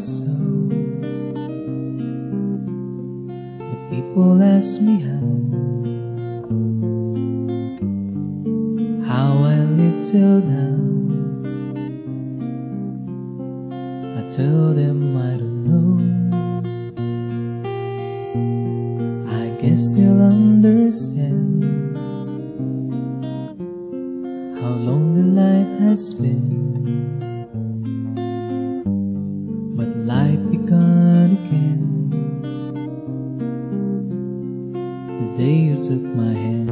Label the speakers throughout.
Speaker 1: So, people ask me how. How I live till now. I tell them I don't know. I guess they'll understand How lonely life has been. You took my hand.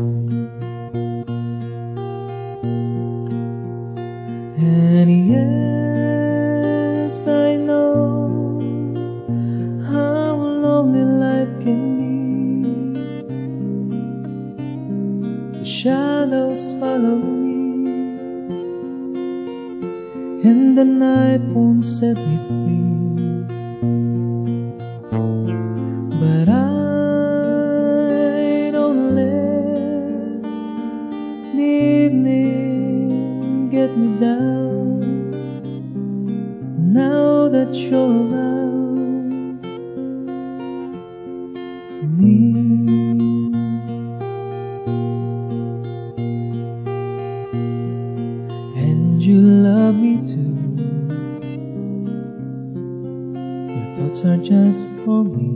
Speaker 1: And yes, I know how lonely life can be. The shadows follow me, and the night won't set me free. Evening get me down. Now that you're around me. And you love me too. Your thoughts are just for me.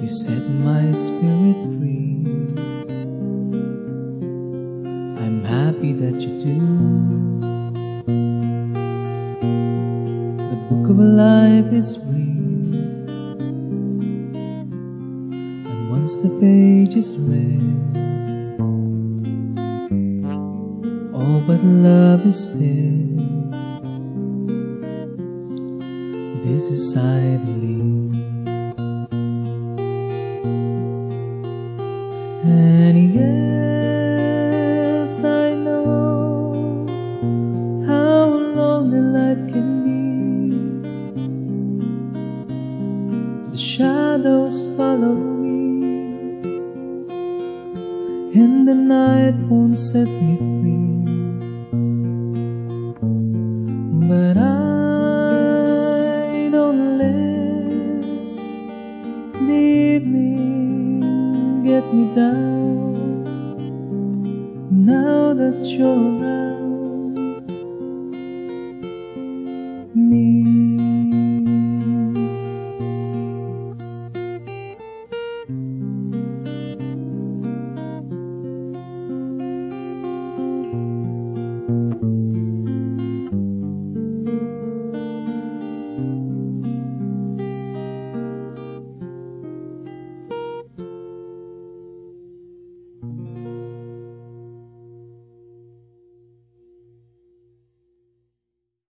Speaker 1: You set my spirit free. Happy that you do. The book of life is real. And once the page is read, all but love is dead. This is, I believe. The shadows follow me, and the night won't set me free. But I don't let the evening get me down now that you're